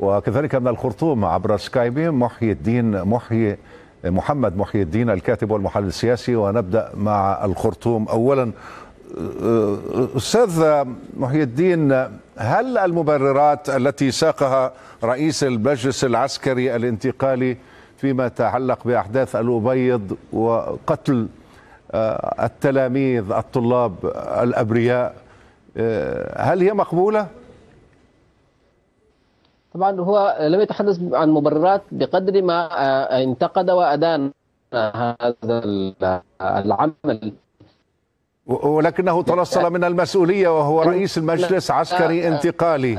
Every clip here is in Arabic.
وكذلك من الخرطوم عبر سكايبي محيي الدين محيي محمد محيي الدين الكاتب والمحلل السياسي ونبدأ مع الخرطوم اولا أستاذ محي الدين هل المبررات التي ساقها رئيس المجلس العسكري الانتقالي فيما يتعلق بأحداث الأبيض وقتل التلاميذ الطلاب الأبرياء هل هي مقبولة؟ طبعا هو لم يتحدث عن مبررات بقدر ما انتقد وأدان هذا العمل. ولكنه تنصل من المسؤولية وهو رئيس المجلس عسكري انتقالي.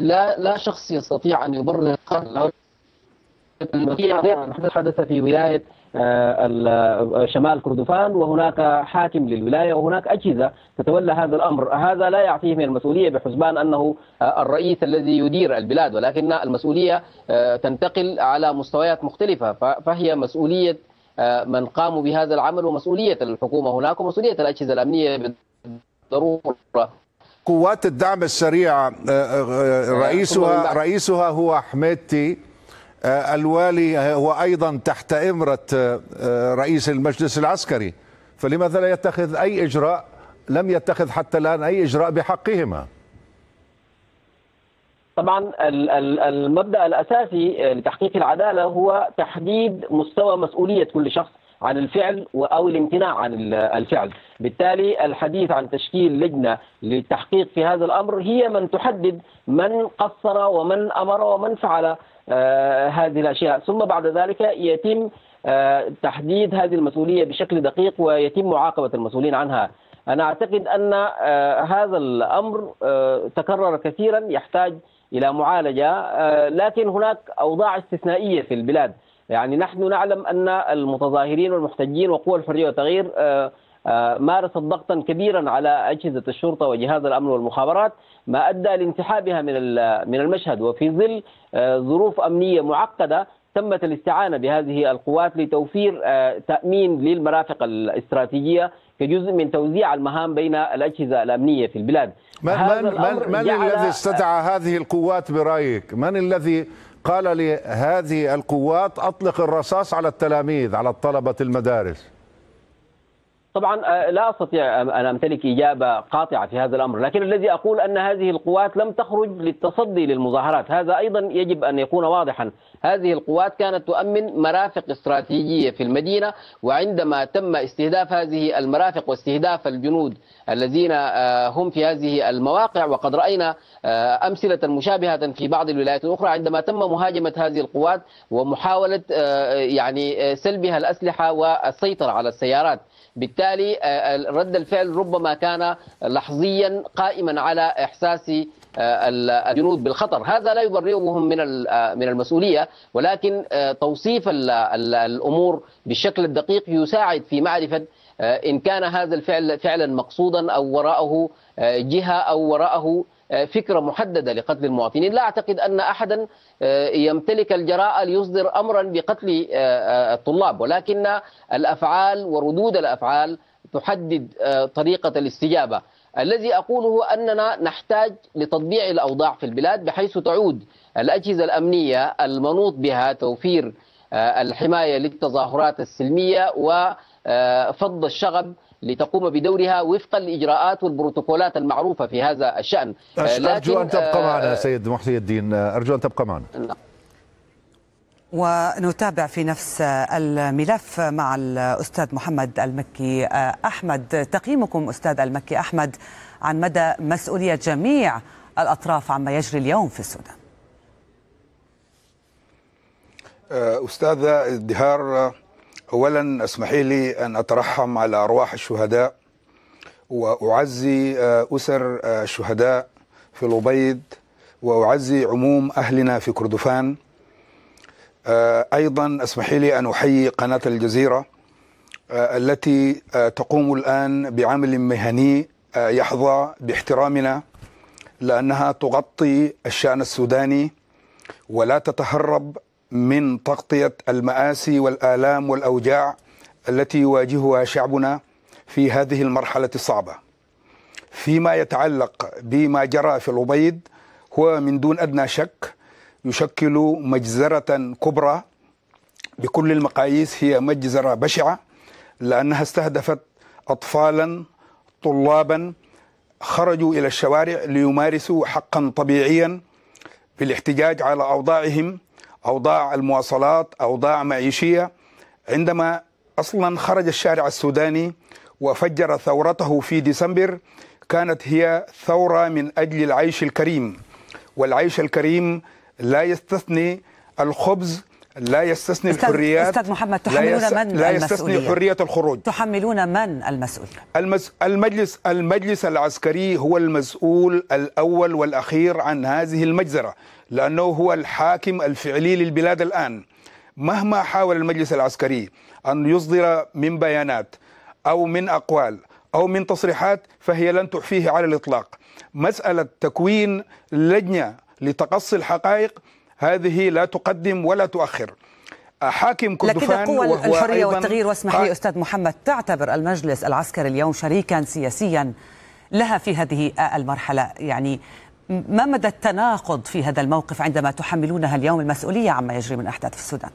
لا لا شخص يستطيع أن يبرر حدث في ولاية شمال كردفان وهناك حاكم للولاية وهناك أجهزة تتولى هذا الأمر، هذا لا يعطيه من المسؤولية بحسبان أنه الرئيس الذي يدير البلاد ولكن المسؤولية تنتقل على مستويات مختلفة. فهي مسؤولية من قاموا بهذا العمل ومسؤولية الحكومة هناك ومسؤولية الأجهزة الأمنية بالضرورة. قوات الدعم السريع رئيسها رئيسها هو حميدتي الوالي هو أيضا تحت إمرة رئيس المجلس العسكري. فلماذا لا يتخذ أي إجراء لم يتخذ حتى الآن أي إجراء بحقهما. طبعا المبدأ الأساسي لتحقيق العدالة هو تحديد مستوى مسؤولية كل شخص. عن الفعل أو الامتناع عن الفعل، بالتالي الحديث عن تشكيل لجنة للتحقيق في هذا الأمر هي من تحدد من قصر ومن أمر ومن فعل هذه الأشياء، ثم بعد ذلك يتم تحديد هذه المسؤولية بشكل دقيق ويتم معاقبة المسؤولين عنها. أنا أعتقد أن هذا الأمر تكرر كثيرا يحتاج إلى معالجة لكن هناك أوضاع استثنائية في البلاد. يعني نحن نعلم أن المتظاهرين والمحتجين وقوى الحرية والتغيير مارست ضغطا كبيرا على أجهزة الشرطة وجهاز الأمن والمخابرات ما أدى لانسحابها من من المشهد وفي ظل ظروف أمنية معقدة تمت الاستعانة بهذه القوات لتوفير تأمين للمرافق الاستراتيجية كجزء من توزيع المهام بين الأجهزة الأمنية في البلاد. من من من, من الذي استدعى هذه القوات برأيك؟ من الذي قال لهذه القوات أطلق الرصاص على التلاميذ على طلبة المدارس؟ طبعا لا أستطيع أن أمتلك إجابة قاطعة في هذا الأمر، لكن الذي أقول أن هذه القوات لم تخرج للتصدي للمظاهرات، هذا أيضا يجب أن يكون واضحا، هذه القوات كانت تؤمن مرافق استراتيجية في المدينة، وعندما تم استهداف هذه المرافق واستهداف الجنود الذين هم في هذه المواقع وقد رأينا أمثلة مشابهة في بعض الولايات الأخرى عندما تم مهاجمة هذه القوات ومحاولة يعني سلبها الأسلحة والسيطرة على السيارات. بالتالي رد الفعل ربما كان لحظيا قائما على إحساس الجنود بالخطر. هذا لا يبرئهم من من المسؤولية ولكن توصيف الأمور بالشكل الدقيق يساعد في معرفة إن كان هذا الفعل فعلا مقصودا أو وراءه جهة أو وراءه فكرة محددة لقتل المواطنين، لا أعتقد أن أحدا يمتلك الجراءه ليصدر امرا بقتل الطلاب، ولكن الأفعال وردود الأفعال تحدد طريقة الاستجابة. الذي أقوله أننا نحتاج لتطبيع الأوضاع في البلاد بحيث تعود الأجهزة الأمنية المنوط بها توفير الحماية للتظاهرات السلمية وفض الشغب لتقوم بدورها وفق الاجراءات والبروتوكولات المعروفة في هذا الشأن. أرجو أن تبقى معنا سيد محي الدين. أرجو أن تبقى معنا. ونتابع في نفس الملف مع الأستاذ محمد المكي أحمد. تقييمكم أستاذ المكي أحمد عن مدى مسؤولية جميع الأطراف عما يجري اليوم في السودان. أستاذة ازدهار اولا أسمحي لي أن أترحم على أرواح الشهداء وأعزي أسر الشهداء في الأبيض وأعزي عموم أهلنا في كردفان. أيضا أسمحي لي أن أحيي قناة الجزيرة التي تقوم الآن بعمل مهني يحظى باحترامنا لأنها تغطي الشأن السوداني ولا تتهرب من تغطية المآسي والآلام والأوجاع التي يواجهها شعبنا في هذه المرحلة الصعبة. فيما يتعلق بما جرى في الأبيض هو من دون أدنى شك يشكل مجزرة كبرى بكل المقاييس هي مجزرة بشعة لأنها استهدفت أطفالا طلابا خرجوا إلى الشوارع ليمارسوا حقا طبيعيا بالاحتجاج على أوضاعهم أوضاع المواصلات أوضاع معيشية. عندما أصلا خرج الشارع السوداني وفجر ثورته في ديسمبر كانت هي ثورة من أجل العيش الكريم. والعيش الكريم لا يستثني الخبز لا يستثني أستاذ الحريات أستاذ محمد تحملون لا. من لا يستثني؟ حرية الخروج تحملون من المسؤول المس... المجلس المجلس العسكري هو المسؤول الأول والأخير عن هذه المجزرة لأنه هو الحاكم الفعلي للبلاد الآن مهما حاول المجلس العسكري أن يصدر من بيانات أو من أقوال أو من تصريحات فهي لن تعفيه على الإطلاق مسألة تكوين لجنة لتقصي الحقائق هذه لا تقدم ولا تؤخر. حاكم لكن كردفان قوى وهو الحرية والتغيير واسمح لي أستاذ محمد تعتبر المجلس العسكري اليوم شريكا سياسيا لها في هذه المرحلة. يعني ما مدى التناقض في هذا الموقف عندما تحملونها اليوم المسؤولية عما يجري من أحداث في السودان؟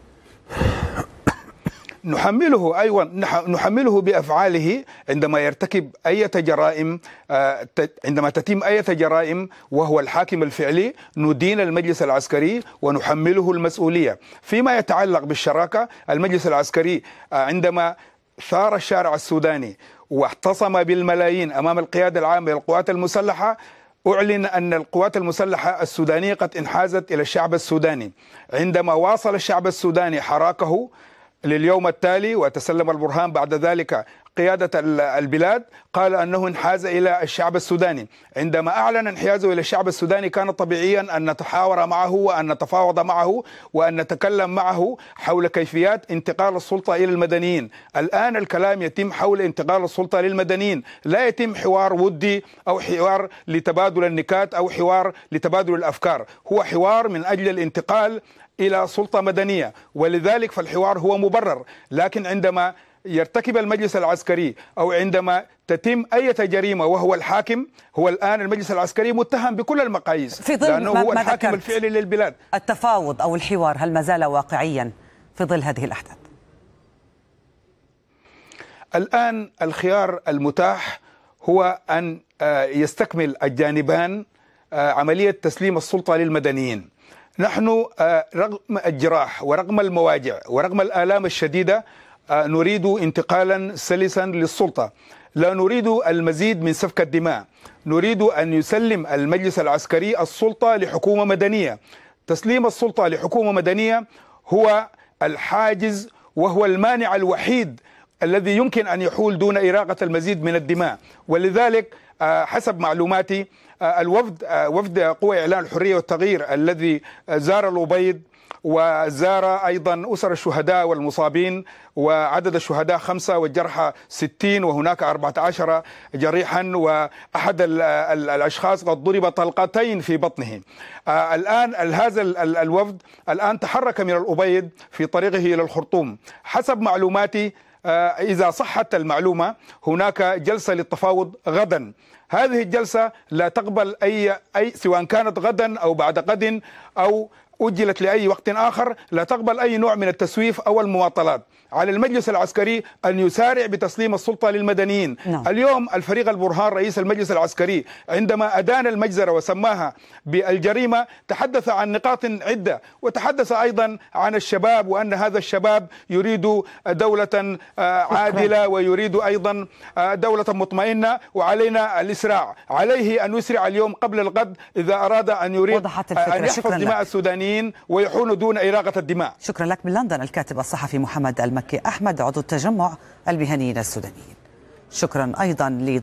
نحمله أيضا نح- نحمله بأفعاله عندما يرتكب أي جرائم آه، عندما تتم أي جرائم وهو الحاكم الفعلي ندين المجلس العسكري ونحمله المسؤولية. فيما يتعلق بالشراكة المجلس العسكري آه، عندما ثار الشارع السوداني واحتصم بالملايين أمام القيادة العامة للقوات المسلحة أعلن أن القوات المسلحة السودانية قد انحازت إلى الشعب السوداني. عندما واصل الشعب السوداني حراكه لليوم التالي وتسلم البرهان بعد ذلك قيادة ال- البلاد قال أنه انحاز إلى الشعب السوداني. عندما أعلن انحيازه إلى الشعب السوداني كان طبيعيا أن نتحاور معه وأن نتفاوض معه وأن نتكلم معه حول كيفيات انتقال السلطة إلى المدنيين. الآن الكلام يتم حول انتقال السلطة للمدنيين. لا يتم حوار ودي أو حوار لتبادل النكات أو حوار لتبادل الأفكار. هو حوار من أجل الانتقال إلى سلطة مدنية. ولذلك فالحوار هو مبرر. لكن عندما يرتكب المجلس العسكري أو عندما تتم أي جريمه وهو الحاكم هو الآن المجلس العسكري متهم بكل المقاييس. في ظل لأنه ما- هو الحاكم. الفعلي للبلاد. التفاوض أو الحوار هل ما زال واقعيا في ظل هذه الأحداث؟ الآن الخيار المتاح هو أن آه، يستكمل الجانبان آه، عملية تسليم السلطة للمدنيين. نحن آه، رغم الجراح ورغم المواجع ورغم الآلام الشديدة آه، نريد انتقالا سلسا للسلطة. لا نريد المزيد من سفك الدماء. نريد أن يسلم المجلس العسكري السلطة لحكومة مدنية. تسليم السلطة لحكومة مدنية هو الحاجز وهو المانع الوحيد الذي يمكن أن يحول دون إراقة المزيد من الدماء. ولذلك حسب معلوماتي آه، الوفد آه، وفد قوى إعلان الحرية والتغيير الذي آه، زار الأبيض وزار أيضا أسر الشهداء والمصابين وعدد الشهداء خمسة والجرحى ستين وهناك 14 جريحا وأحد ال- ال- الأشخاص قد ضرب طلقتين في بطنه. آه، الآن ال- هذا ال- ال- الوفد الآن تحرك من الأبيض في طريقه إلى الخرطوم حسب معلوماتي آه، إذا صحت المعلومة هناك جلسة للتفاوض غدا. هذه الجلسة لا تقبل أي أي سواء كانت غدا أو بعد غد أو أجلت لأي وقت آخر لا تقبل أي نوع من التسويف أو المماطلات على المجلس العسكري أن يسارع بتسليم السلطة للمدنيين نعم. اليوم الفريق البرهان رئيس المجلس العسكري عندما أدان المجزرة وسماها بألجريمة تحدث عن نقاط عدة وتحدث أيضا عن الشباب وأن هذا الشباب يريد دولة آه، عادلة ويريد أيضا آه، دولة مطمئنة وعلينا الإسراع عليه أن يسرع اليوم قبل الغد إذا أراد أن يريد. أن يحفظ دماء لك. السودانيين ويحون دون إراقة الدماء. شكرا لك من لندن الكاتب الصحفي محمد المكي أحمد عضو التجمع المهنيين السودانيين. شكرا أيضا